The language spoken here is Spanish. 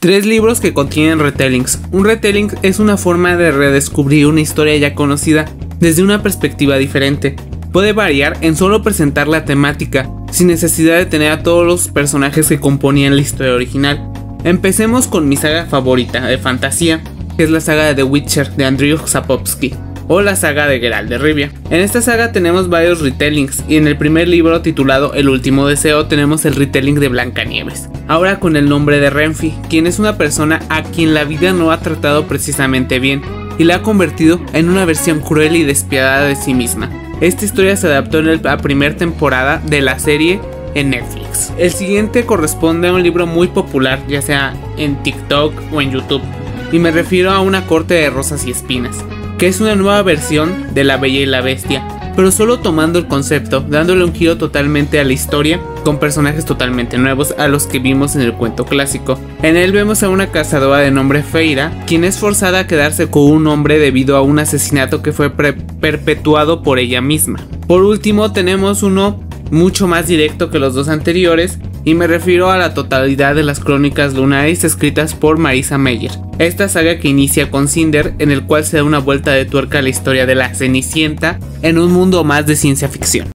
Tres libros que contienen retellings. Un retelling es una forma de redescubrir una historia ya conocida desde una perspectiva diferente. Puede variar en solo presentar la temática, sin necesidad de tener a todos los personajes que componían la historia original. Empecemos con mi saga favorita de fantasía, que es la saga de The Witcher de Andrzej Sapkowski o la saga de Geralt de Rivia. En esta saga tenemos varios retellings y en el primer libro titulado El último deseo tenemos el retelling de Blancanieves. Ahora con el nombre de Renfi, quien es una persona a quien la vida no ha tratado precisamente bien y la ha convertido en una versión cruel y despiadada de sí misma. Esta historia se adaptó en la primera temporada de la serie en Netflix. El siguiente corresponde a un libro muy popular, ya sea en TikTok o en YouTube, y me refiero a Una corte de rosas y espinas que es una nueva versión de La Bella y la Bestia, pero solo tomando el concepto, dándole un giro totalmente a la historia, con personajes totalmente nuevos a los que vimos en el cuento clásico. En él vemos a una cazadora de nombre Feira, quien es forzada a quedarse con un hombre debido a un asesinato que fue perpetuado por ella misma. Por último tenemos uno mucho más directo que los dos anteriores, y me refiero a la totalidad de las crónicas lunares escritas por Marisa Meyer. Esta saga que inicia con Cinder, en el cual se da una vuelta de tuerca a la historia de la Cenicienta en un mundo más de ciencia ficción.